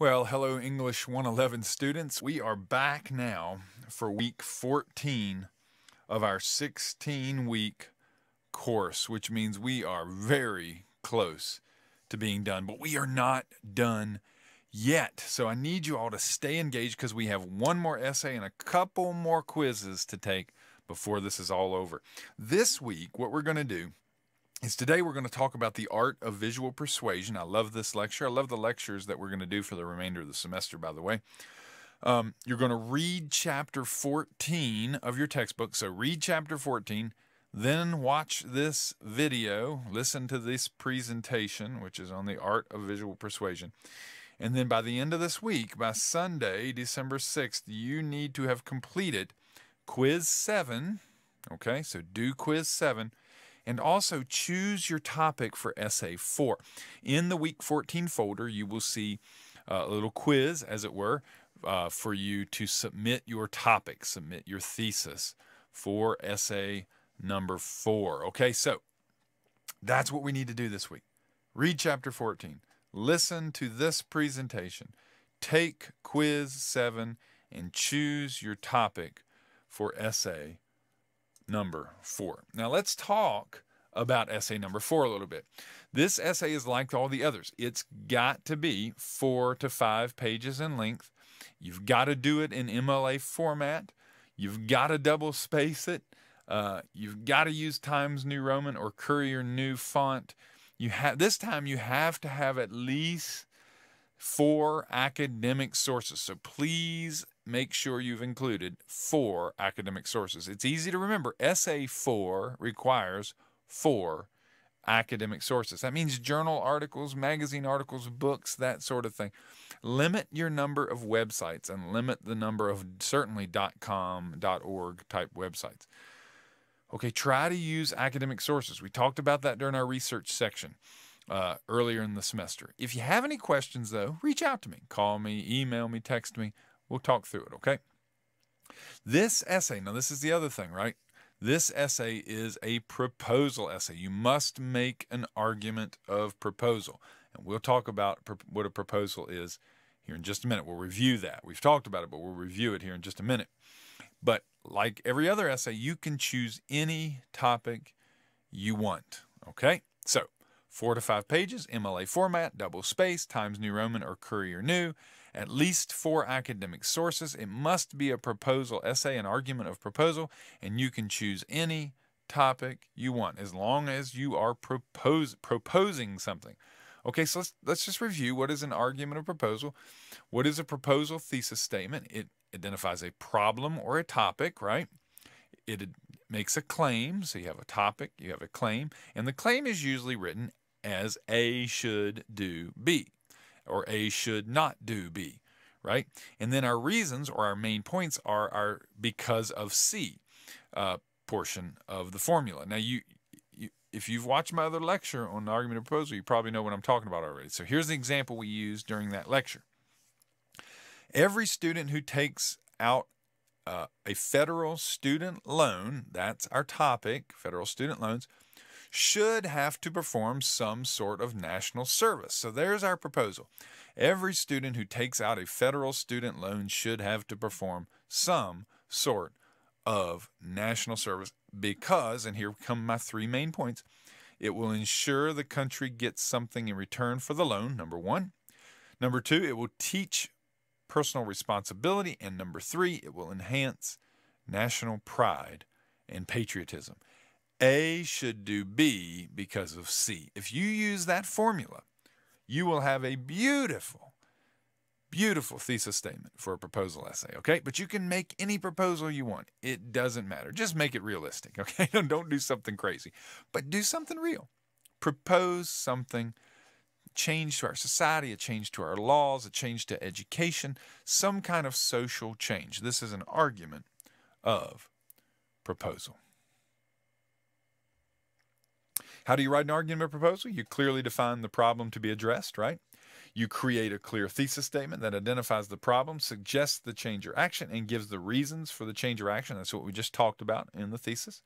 Well, hello, English 111 students. We are back now for week 14 of our 16 week course, which means we are very close to being done, but we are not done yet. So I need you all to stay engaged because we have one more essay and a couple more quizzes to take before this is all over. This week, what we're going to do is today we're going to talk about the art of visual persuasion. I love this lecture. I love the lectures that we're going to do for the remainder of the semester, by the way. Um, you're going to read chapter 14 of your textbook. So read chapter 14, then watch this video, listen to this presentation, which is on the art of visual persuasion. And then by the end of this week, by Sunday, December 6th, you need to have completed quiz 7. Okay, so do quiz 7 and also choose your topic for essay 4. In the week 14 folder, you will see uh, a little quiz, as it were, uh, for you to submit your topic, submit your thesis for essay number 4. Okay, so that's what we need to do this week. Read chapter 14, listen to this presentation, take quiz 7, and choose your topic for essay number four. Now let's talk about essay number four a little bit. This essay is like all the others. It's got to be four to five pages in length. You've got to do it in MLA format. You've got to double space it. Uh, you've got to use Times New Roman or Courier New font. You have this time you have to have at least four academic sources. So please make sure you've included four academic sources. It's easy to remember. Essay 4 requires four academic sources. That means journal articles, magazine articles, books, that sort of thing. Limit your number of websites and limit the number of certainly .com, .org type websites. Okay, try to use academic sources. We talked about that during our research section uh, earlier in the semester. If you have any questions, though, reach out to me. Call me, email me, text me. We'll talk through it, okay? This essay, now this is the other thing, right? This essay is a proposal essay. You must make an argument of proposal. And we'll talk about what a proposal is here in just a minute. We'll review that. We've talked about it, but we'll review it here in just a minute. But like every other essay, you can choose any topic you want. Okay? So, four to five pages, MLA format, double space, Times New Roman or Courier New at least four academic sources. It must be a proposal essay, an argument of proposal, and you can choose any topic you want as long as you are propose, proposing something. Okay, so let's, let's just review what is an argument of proposal. What is a proposal thesis statement? It identifies a problem or a topic, right? It makes a claim. So you have a topic, you have a claim, and the claim is usually written as A should do B or A should not do B, right? And then our reasons or our main points are our because of C uh, portion of the formula. Now, you, you, if you've watched my other lecture on the argument of proposal, you probably know what I'm talking about already. So here's the example we used during that lecture. Every student who takes out uh, a federal student loan, that's our topic, federal student loans, should have to perform some sort of national service. So there's our proposal. Every student who takes out a federal student loan should have to perform some sort of national service because, and here come my three main points, it will ensure the country gets something in return for the loan, number one. Number two, it will teach personal responsibility. And number three, it will enhance national pride and patriotism. A should do B because of C. If you use that formula, you will have a beautiful, beautiful thesis statement for a proposal essay, okay? But you can make any proposal you want. It doesn't matter. Just make it realistic, okay? Don't do something crazy, but do something real. Propose something, change to our society, a change to our laws, a change to education, some kind of social change. This is an argument of proposal. How do you write an argument proposal? You clearly define the problem to be addressed, right? You create a clear thesis statement that identifies the problem, suggests the change or action, and gives the reasons for the change or action. That's what we just talked about in the thesis.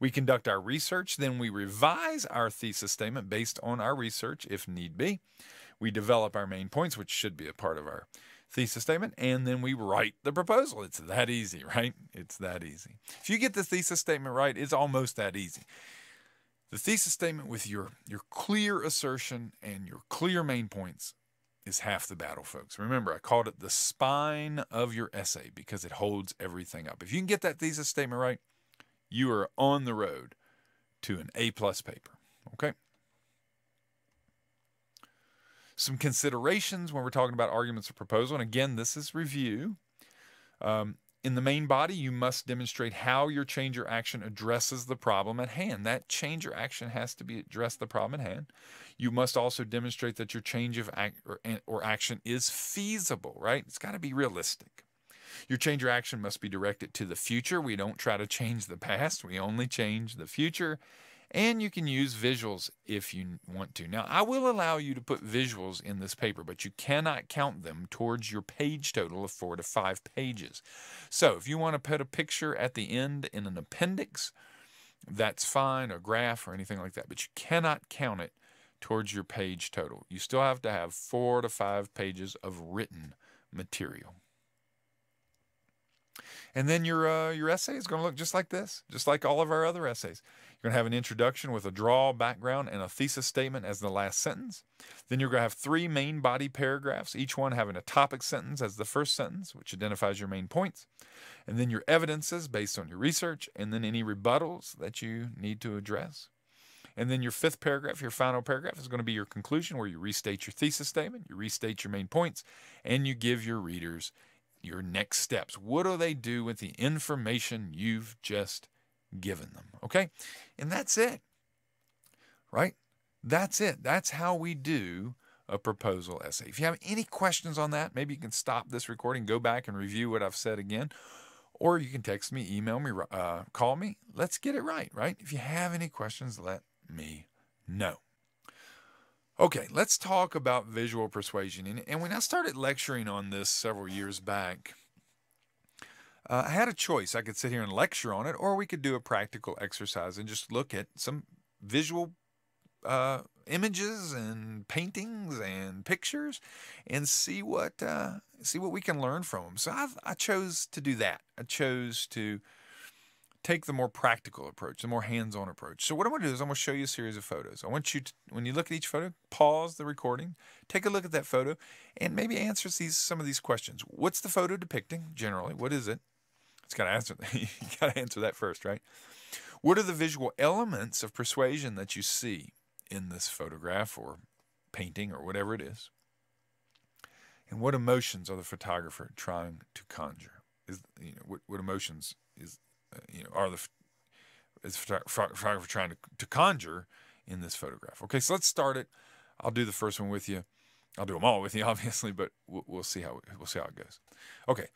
We conduct our research, then we revise our thesis statement based on our research if need be. We develop our main points, which should be a part of our thesis statement, and then we write the proposal. It's that easy, right? It's that easy. If you get the thesis statement right, it's almost that easy. The thesis statement with your, your clear assertion and your clear main points is half the battle, folks. Remember, I called it the spine of your essay because it holds everything up. If you can get that thesis statement right, you are on the road to an A plus paper. Okay? Some considerations when we're talking about arguments or proposal. And again, this is review. Um, in the main body, you must demonstrate how your change or action addresses the problem at hand. That change or action has to be address the problem at hand. You must also demonstrate that your change of act or, or action is feasible, right? It's got to be realistic. Your change or action must be directed to the future. We don't try to change the past, we only change the future. And you can use visuals if you want to. Now, I will allow you to put visuals in this paper, but you cannot count them towards your page total of four to five pages. So if you want to put a picture at the end in an appendix, that's fine, a graph or anything like that, but you cannot count it towards your page total. You still have to have four to five pages of written material. And then your uh, your essay is going to look just like this, just like all of our other essays. You're going to have an introduction with a draw, background, and a thesis statement as the last sentence. Then you're going to have three main body paragraphs, each one having a topic sentence as the first sentence, which identifies your main points. And then your evidences based on your research, and then any rebuttals that you need to address. And then your fifth paragraph, your final paragraph, is going to be your conclusion where you restate your thesis statement, you restate your main points, and you give your readers your next steps. What do they do with the information you've just given them. Okay? And that's it. Right? That's it. That's how we do a proposal essay. If you have any questions on that, maybe you can stop this recording, go back and review what I've said again, or you can text me, email me, uh, call me. Let's get it right, right? If you have any questions, let me know. Okay, let's talk about visual persuasion. And, and when I started lecturing on this several years back, uh, I had a choice. I could sit here and lecture on it, or we could do a practical exercise and just look at some visual uh, images and paintings and pictures and see what uh, see what we can learn from them. So I, I chose to do that. I chose to take the more practical approach, the more hands-on approach. So what I'm going to do is I'm going to show you a series of photos. I want you to, when you look at each photo, pause the recording, take a look at that photo, and maybe answer these some of these questions. What's the photo depicting generally? What is it? It's got to answer. you got to answer that first, right? What are the visual elements of persuasion that you see in this photograph or painting or whatever it is? And what emotions are the photographer trying to conjure? Is you know what, what emotions is you know are the is photographer trying to, to conjure in this photograph? Okay, so let's start it. I'll do the first one with you. I'll do them all with you, obviously, but we'll, we'll see how we'll see how it goes. Okay,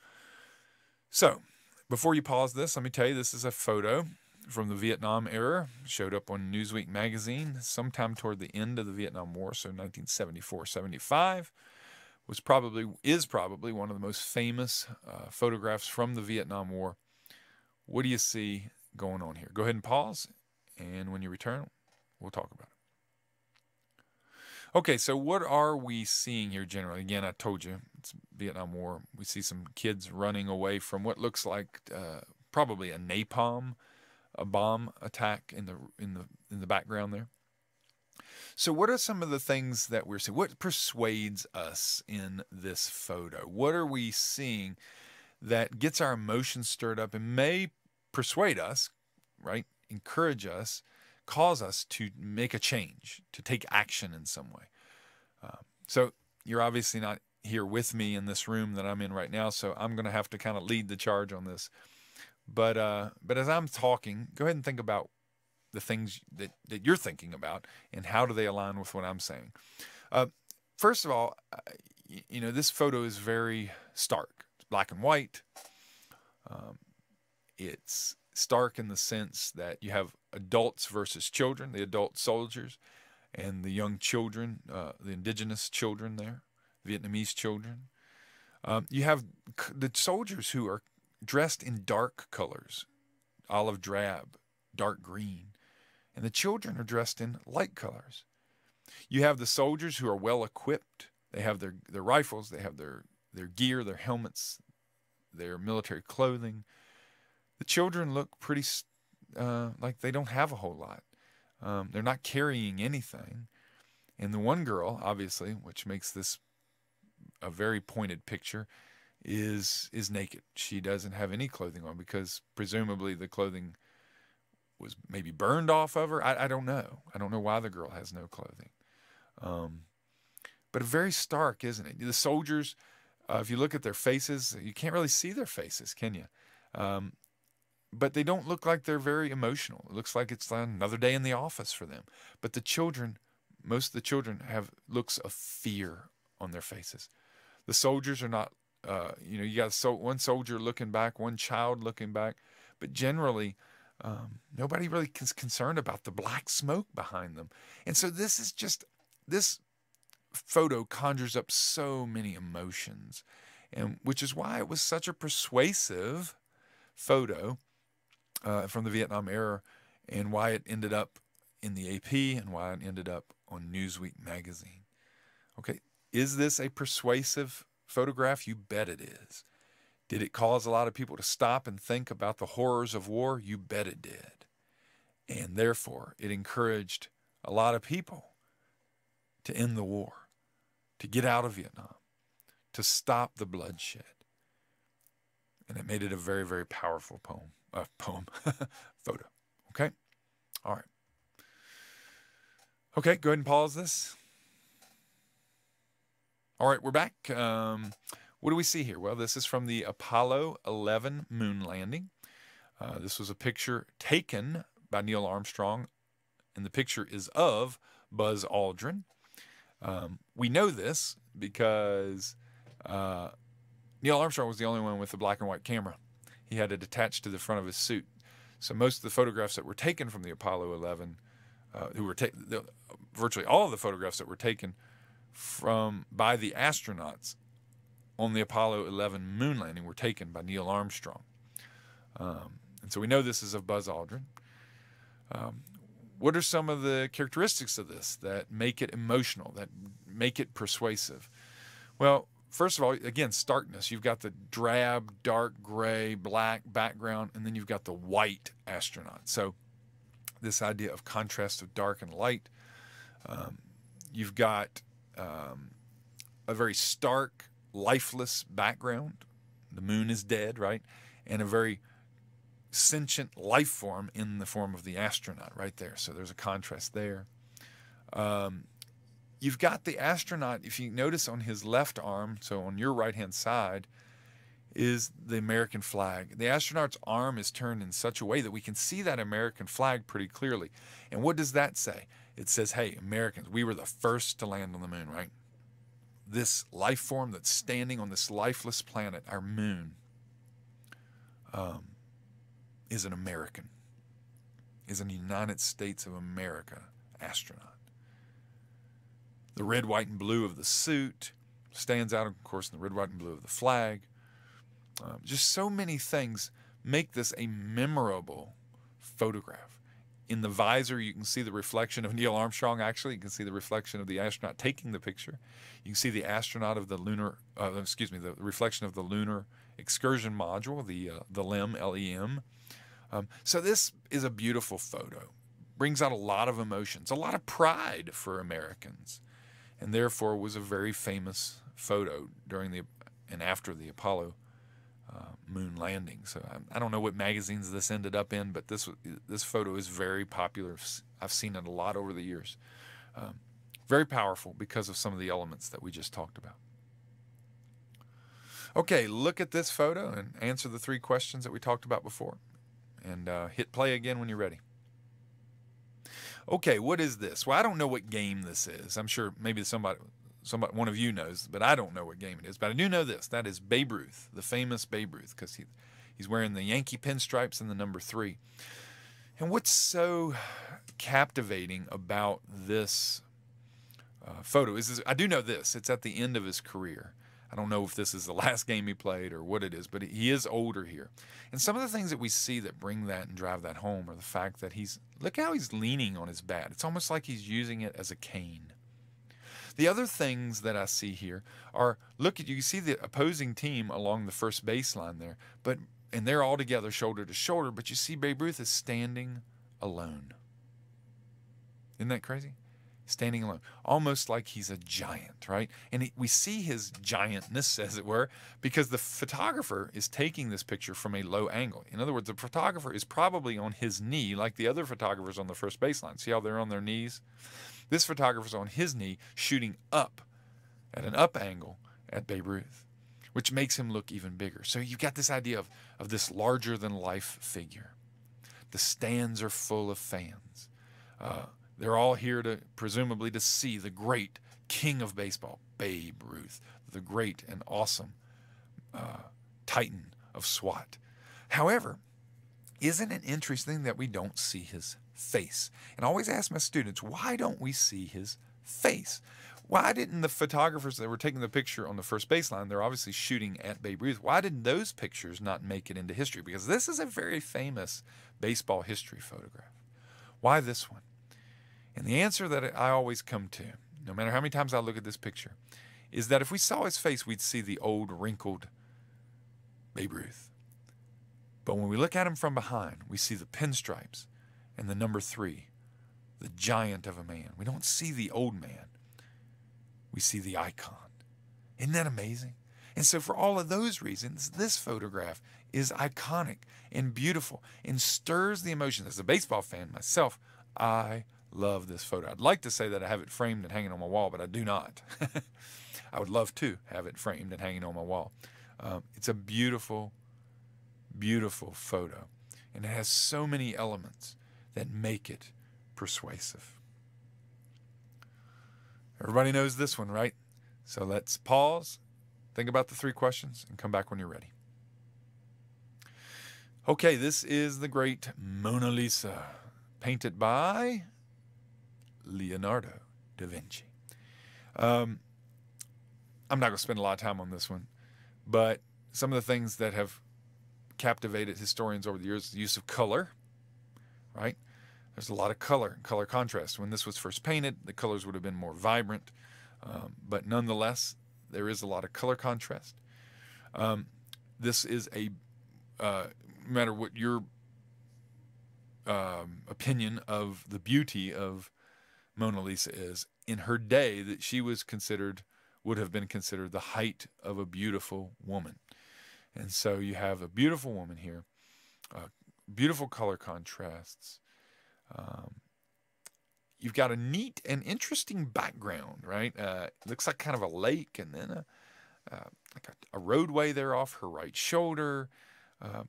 so before you pause this, let me tell you this is a photo from the Vietnam era. Showed up on Newsweek magazine sometime toward the end of the Vietnam War, so 1974-75. Was probably is probably one of the most famous uh, photographs from the Vietnam War. What do you see going on here? Go ahead and pause, and when you return, we'll talk about it. Okay, so what are we seeing here generally? Again, I told you it's Vietnam War. We see some kids running away from what looks like uh, probably a napalm, a bomb attack in the in the in the background there. So, what are some of the things that we're seeing? What persuades us in this photo? What are we seeing that gets our emotions stirred up and may persuade us, right? Encourage us cause us to make a change, to take action in some way. Uh, so you're obviously not here with me in this room that I'm in right now, so I'm going to have to kind of lead the charge on this. But uh, but as I'm talking, go ahead and think about the things that, that you're thinking about and how do they align with what I'm saying. Uh, first of all, you know this photo is very stark, it's black and white. Um, it's stark in the sense that you have adults versus children, the adult soldiers, and the young children, uh, the indigenous children there, Vietnamese children. Um, you have the soldiers who are dressed in dark colors, olive drab, dark green, and the children are dressed in light colors. You have the soldiers who are well equipped. They have their, their rifles, they have their, their gear, their helmets, their military clothing. The children look pretty uh, like they don't have a whole lot. Um, they're not carrying anything. And the one girl, obviously, which makes this a very pointed picture, is is naked. She doesn't have any clothing on because presumably the clothing was maybe burned off of her. I, I don't know. I don't know why the girl has no clothing. Um, but very stark, isn't it? The soldiers, uh, if you look at their faces, you can't really see their faces, can you? Um, but they don't look like they're very emotional. It looks like it's another day in the office for them. But the children, most of the children have looks of fear on their faces. The soldiers are not, uh, you know, you got so, one soldier looking back, one child looking back, but generally, um, nobody really is concerned about the black smoke behind them. And so this is just, this photo conjures up so many emotions, and which is why it was such a persuasive photo uh, from the Vietnam era and why it ended up in the AP and why it ended up on Newsweek magazine. Okay, is this a persuasive photograph? You bet it is. Did it cause a lot of people to stop and think about the horrors of war? You bet it did. And therefore, it encouraged a lot of people to end the war, to get out of Vietnam, to stop the bloodshed. And it made it a very, very powerful poem uh, poem, photo. Okay? All right. Okay, go ahead and pause this. All right, we're back. Um, what do we see here? Well, this is from the Apollo 11 moon landing. Uh, this was a picture taken by Neil Armstrong, and the picture is of Buzz Aldrin. Um, we know this because uh, Neil Armstrong was the only one with a black and white camera he had it attached to the front of his suit. So most of the photographs that were taken from the Apollo 11, uh, who were ta- the, virtually all of the photographs that were taken from by the astronauts on the Apollo 11 moon landing were taken by Neil Armstrong. Um, and so we know this is of Buzz Aldrin. Um, what are some of the characteristics of this that make it emotional, that make it persuasive? Well, first of all, again, starkness. You've got the drab, dark gray, black background, and then you've got the white astronaut. So, this idea of contrast of dark and light. Um, you've got um, a very stark, lifeless background. The moon is dead, right? And a very sentient life form in the form of the astronaut right there. So, there's a contrast there. Um, you've got the astronaut, if you notice on his left arm, so on your right hand side, is the American flag. The astronaut's arm is turned in such a way that we can see that American flag pretty clearly. And what does that say? It says, hey, Americans, we were the first to land on the moon, right? This life form that's standing on this lifeless planet, our moon, um, is an American, is an United States of America astronaut. The red, white, and blue of the suit stands out, of course, in the red, white, and blue of the flag. Um, just so many things make this a memorable photograph. In the visor, you can see the reflection of Neil Armstrong. Actually, you can see the reflection of the astronaut taking the picture. You can see the astronaut of the lunar, uh, excuse me, the reflection of the lunar excursion module, the uh, the LEM, L-E-M. Um, so this is a beautiful photo. Brings out a lot of emotions, a lot of pride for Americans and therefore was a very famous photo during the and after the Apollo uh, moon landing. So I, I, don't know what magazines this ended up in, but this this photo is very popular. I've seen it a lot over the years. Um, very powerful because of some of the elements that we just talked about. Okay, look at this photo and answer the three questions that we talked about before. And uh, hit play again when you're ready. Okay, what is this? Well, I don't know what game this is. I'm sure maybe somebody, somebody, one of you knows, but I don't know what game it is. But I do know this: that is Babe Ruth, the famous Babe Ruth, because he, he's wearing the Yankee pinstripes and the number three. And what's so captivating about this uh, photo is, is I do know this: it's at the end of his career. I don't know if this is the last game he played or what it is, but he is older here. And some of the things that we see that bring that and drive that home are the fact that he's look how he's leaning on his bat. It's almost like he's using it as a cane. The other things that I see here are look at you see the opposing team along the first baseline there, but and they're all together shoulder to shoulder, but you see Babe Ruth is standing alone. Isn't that crazy? Standing alone, almost like he's a giant, right? And he, we see his giantness, as it were, because the photographer is taking this picture from a low angle. In other words, the photographer is probably on his knee, like the other photographers on the first baseline. See how they're on their knees? This photographer's on his knee, shooting up at an up angle at Babe Ruth, which makes him look even bigger. So you've got this idea of, of this larger than life figure. The stands are full of fans. Uh, they're all here to presumably to see the great king of baseball, Babe Ruth, the great and awesome uh, titan of SWAT. However, isn't it interesting that we don't see his face? And I always ask my students, why don't we see his face? Why didn't the photographers that were taking the picture on the first baseline, they're obviously shooting at Babe Ruth, why didn't those pictures not make it into history? Because this is a very famous baseball history photograph. Why this one? And the answer that I always come to, no matter how many times I look at this picture, is that if we saw his face, we'd see the old wrinkled Babe Ruth. But when we look at him from behind, we see the pinstripes and the number three, the giant of a man. We don't see the old man, we see the icon. Isn't that amazing? And so, for all of those reasons, this photograph is iconic and beautiful and stirs the emotions. As a baseball fan myself, I love this photo. I'd like to say that I have it framed and hanging on my wall, but I do not. I would love to have it framed and hanging on my wall. Um, it's a beautiful, beautiful photo, and it has so many elements that make it persuasive. Everybody knows this one, right? So let's pause, think about the three questions, and come back when you're ready. Okay, this is the great Mona Lisa, painted by Leonardo da Vinci. Um, I'm not going to spend a lot of time on this one, but some of the things that have captivated historians over the years the use of color, right? There's a lot of color, color contrast. When this was first painted, the colors would have been more vibrant, um, but nonetheless, there is a lot of color contrast. Um, this is a, uh, matter what your um, opinion of the beauty of Mona Lisa is. In her day, that she was considered, would have been considered the height of a beautiful woman. And so you have a beautiful woman here, uh, beautiful color contrasts. Um, you've got a neat and interesting background, right? Uh, looks like kind of a lake and then a, uh, like a, a, roadway there off her right shoulder. Uh,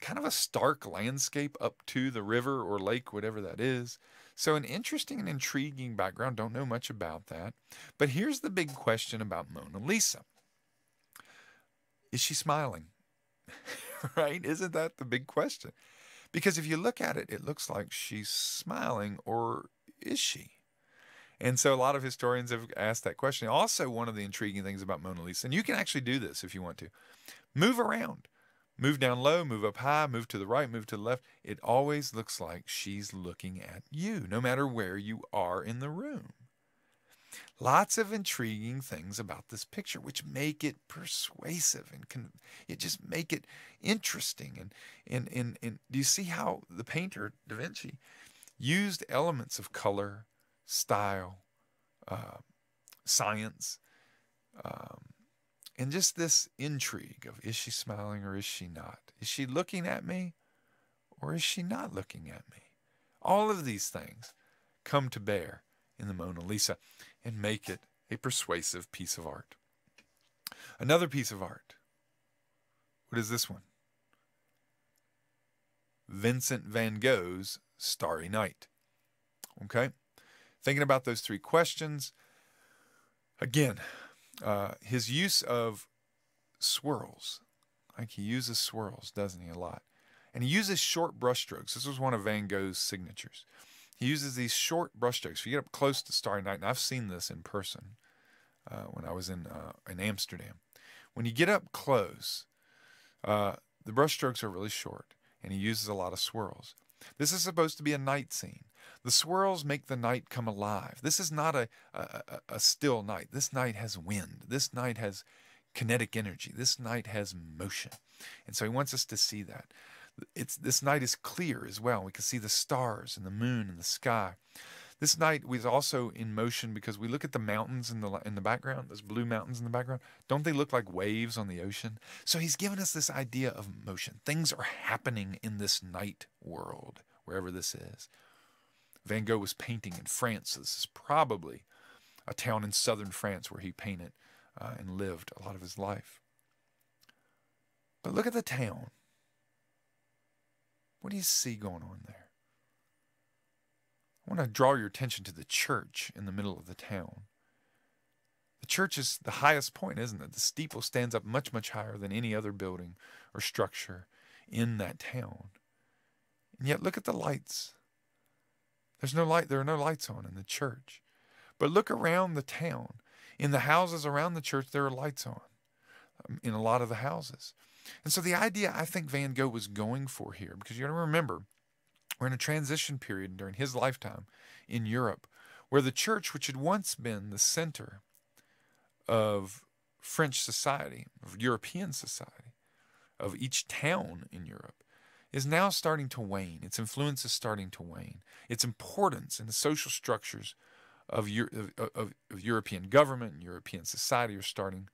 kind of a stark landscape up to the river or lake, whatever that is. So, an interesting and intriguing background. Don't know much about that. But here's the big question about Mona Lisa Is she smiling? right? Isn't that the big question? Because if you look at it, it looks like she's smiling, or is she? And so a lot of historians have asked that question. Also, one of the intriguing things about Mona Lisa, and you can actually do this if you want to, move around. Move down low, move up high, move to the right, move to the left. It always looks like she's looking at you, no matter where you are in the room. Lots of intriguing things about this picture, which make it persuasive and can it just make it interesting. And, and, and, and do you see how the painter, Da Vinci, used elements of color, style, uh, science, um, and just this intrigue of is she smiling or is she not? Is she looking at me or is she not looking at me? All of these things come to bear in the Mona Lisa and make it a persuasive piece of art. Another piece of art. What is this one? Vincent van Gogh's Starry Night. Okay? Thinking about those three questions. Again, uh, his use of swirls, like he uses swirls, doesn't he, a lot? And he uses short brushstrokes. This was one of Van Gogh's signatures. He uses these short brushstrokes. If you get up close to Starry Night, and I've seen this in person uh, when I was in uh, in Amsterdam. When you get up close, uh, the brushstrokes are really short, and he uses a lot of swirls. This is supposed to be a night scene, The swirls make the night come alive. This is not a, a, a still night. This night has wind. This night has kinetic energy. This night has motion. And so he wants us to see that. It's, this night is clear as well. We can see the stars and the moon and the sky. This night was also in motion because we look at the mountains in the in the background, those blue mountains in the background. Don't they look like waves on the ocean? So he's given us this idea of motion. Things are happening in this night world, wherever this is. Van Gogh was painting in France. This is probably a town in southern France where he painted uh, and lived a lot of his life. But look at the town. What do you see going on there? I want to draw your attention to the church in the middle of the town. The church is the highest point, isn't it? The steeple stands up much, much higher than any other building or structure in that town. And yet, look at the lights. There's no light, there are no lights on in the church. But look around the town. In the houses around the church, there are lights on um, in a lot of the houses. And so, the idea I think Van Gogh was going for here, because you got to remember, we're in a transition period during his lifetime in Europe where the church, which had once been the center of French society, of European society, of each town in Europe, is now starting to wane. Its influence is starting to wane. Its importance in the social structures of, of, of, of European government and European society are starting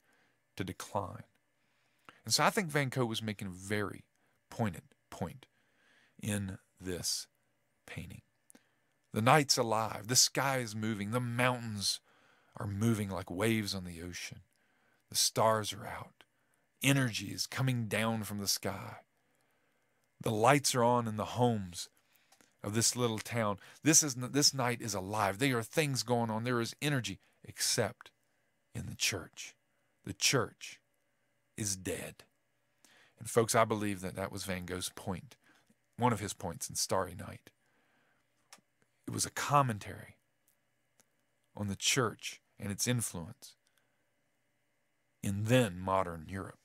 to decline. And so I think Van Gogh was making a very pointed point in this painting. The night's alive, the sky is moving, the mountains are moving like waves on the ocean. The stars are out, energy is coming down from the sky. The lights are on in the homes of this little town. This is this night is alive. There are things going on. There is energy, except in the church. The church is dead. And folks, I believe that that was Van Gogh's point one of his points in Starry Night. It was a commentary on the church and its influence in then modern Europe.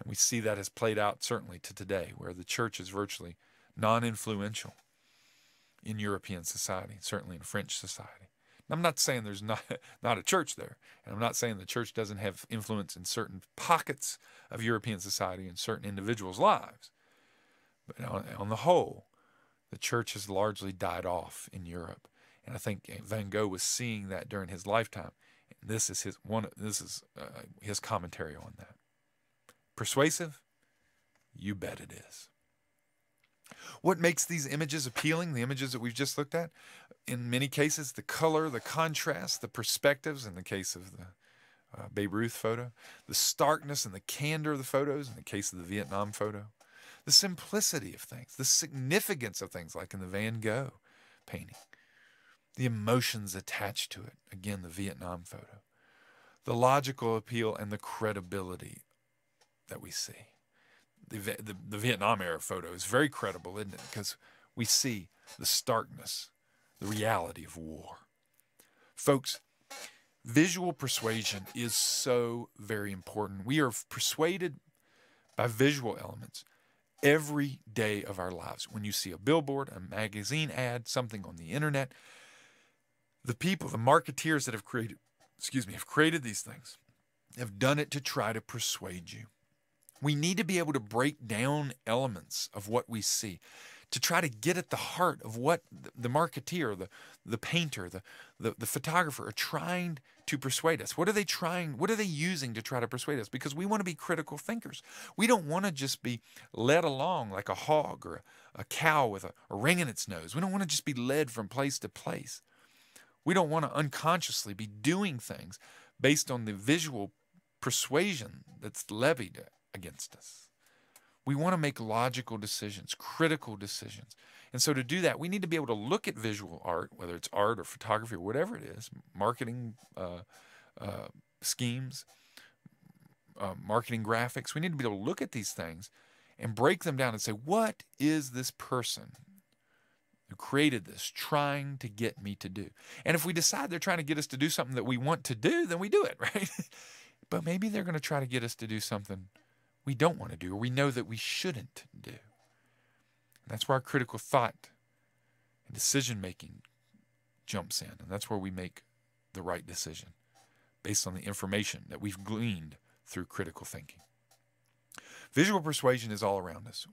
And we see that has played out certainly to today, where the church is virtually non influential in European society, certainly in French society. I'm not saying there's not, not a church there, and I'm not saying the church doesn't have influence in certain pockets of European society and certain individuals' lives. But on, on the whole, the church has largely died off in Europe. And I think Van Gogh was seeing that during his lifetime. This is his one. This is uh, his commentary on that. Persuasive? You bet it is. What makes these images appealing, the images that we've just looked at? In many cases, the color, the contrast, the perspectives, in the case of the uh, Babe Ruth photo, the starkness and the candor of the photos, in the case of the Vietnam photo, the simplicity of things, the significance of things, like in the Van Gogh painting, the emotions attached to it. Again, the Vietnam photo, the logical appeal and the credibility that we see. The, the, the Vietnam era photo is very credible, isn't it? Because we see the starkness, the reality of war. Folks, visual persuasion is so very important. We are persuaded by visual elements every day of our lives. When you see a billboard, a magazine ad, something on the internet, the people, the marketeers that have created, excuse me, have created these things, have done it to try to persuade you. We need to be able to break down elements of what we see to try to get at the heart of what the marketeer, the, the painter, the, the, the photographer are trying to persuade us. What are they trying, what are they using to try to persuade us? Because we want to be critical thinkers. We don't want to just be led along like a hog or a, a cow with a, a ring in its nose. We don't want to just be led from place to place. We don't want to unconsciously be doing things based on the visual persuasion that's levied against us. We want to make logical decisions, critical decisions. And so to do that, we need to be able to look at visual art, whether it's art or photography or whatever it is, marketing uh, uh, schemes, uh, marketing graphics. We need to be able to look at these things and break them down and say, what is this person who created this trying to get me to do? And if we decide they're trying to get us to do something that we want to do, then we do it, right? but maybe they're going to try to get us to do something we don't want to do or we know that we shouldn't do. And that's where our critical thought And decision making jumps in. And that's where we make the right decision based on the information that we've gleaned through critical thinking. Visual persuasion is all around us.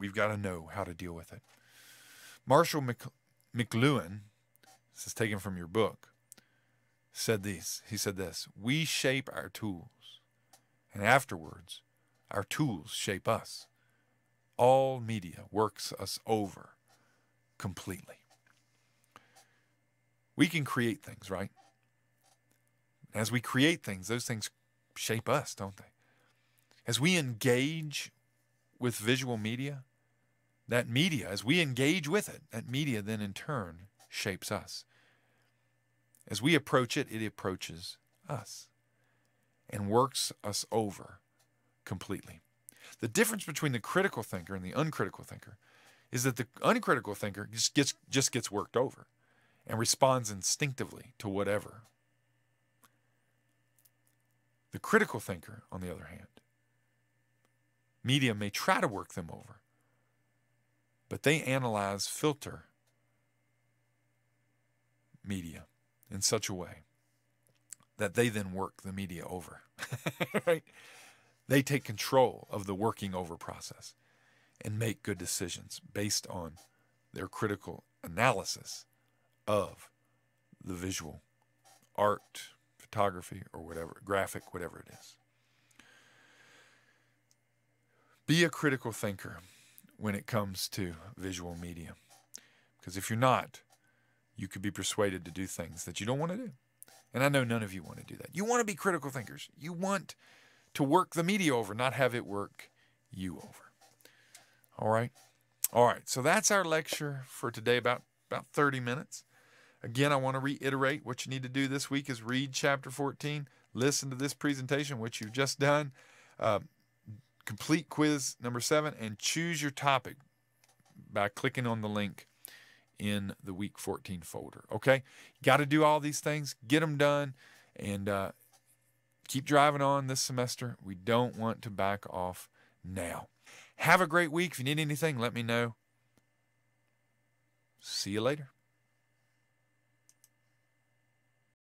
We've got to know how to deal with it. Marshall Mc, McLuhan, this is taken from your book, said this. He said this We shape our tools, and afterwards, our tools shape us. All media works us over completely. We can create things, right? As we create things, those things shape us, don't they? As we engage with visual media, that media, as we engage with it, that media then in turn shapes us. As we approach it, it approaches us and works us over completely. The difference between the critical thinker and the uncritical thinker is that the uncritical thinker just gets, just gets worked over and responds instinctively to whatever. The critical thinker, on the other hand, media may try to work them over, but they analyze, filter media in such a way that they then work the media over. right? They take control of the working over process and make good decisions based on their critical analysis of the visual art, photography, or whatever, graphic, whatever it is. Be a critical thinker when it comes to visual media. Because if you're not, you could be persuaded to do things that you don't want to do. And I know none of you want to do that. You want to be critical thinkers. You want to work the media over, not have it work you over. All right? All right. So that's our lecture for today, about, about 30 minutes. Again, I want to reiterate what you need to do this week is read chapter 14, listen to this presentation, which you've just done, uh, complete quiz number seven, and choose your topic by clicking on the link in the week 14 folder. Okay? Got to do all these things, get them done, and uh, keep driving on this semester. We don't want to back off now. Have a great week. If you need anything, let me know. See you later.